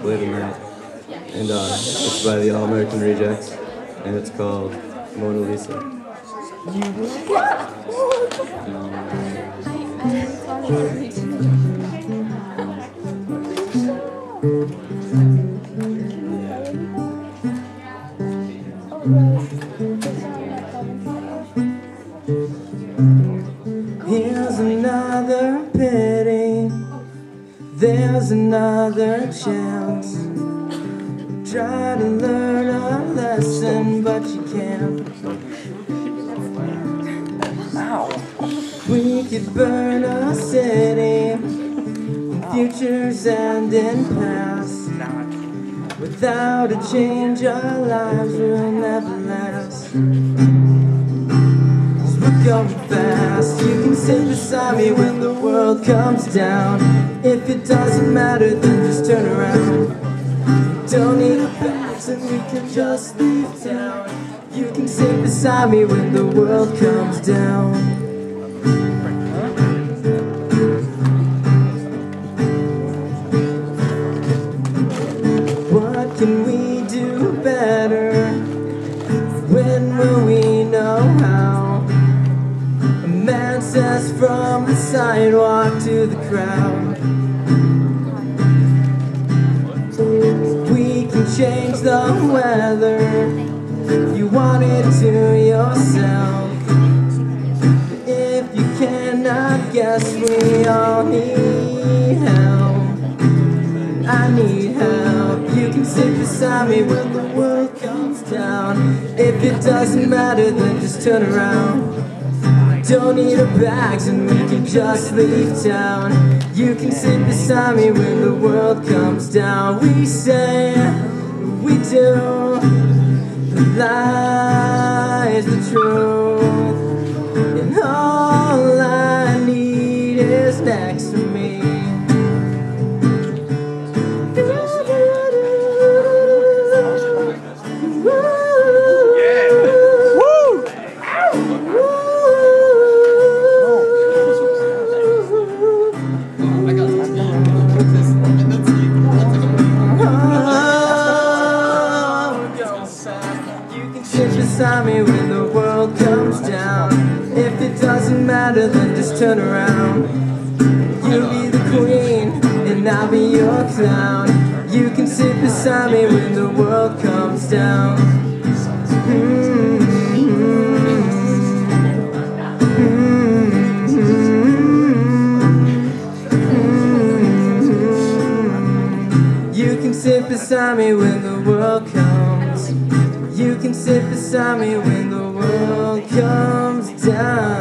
play tonight. And uh, it's by the All American Rejects, and it's called Mona Lisa. Here's another pity. There's another chance. Try to learn a lesson, but you can't. We could burn a city, futures and in past. Without a change, our lives will never last. We're going fast. Sit beside me when the world comes down. If it doesn't matter, then just turn around. Don't need a pass, and we can just leave town. You can sit beside me when the world comes down. Says from the sidewalk to the crowd. We can change the weather if you want it to yourself. If you cannot guess, we all need help. I need help. You can sit beside me when the world comes down. If it doesn't matter, then just turn around. Don't need a bags and we can just leave town. You can sit beside me when the world comes down. We say, we do. The lies, the truth. And all matter, then just turn around. You'll be the queen, and I'll be your clown. You can sit beside me when the world comes down. You can sit beside me when the world comes. You can sit beside me when the world comes down.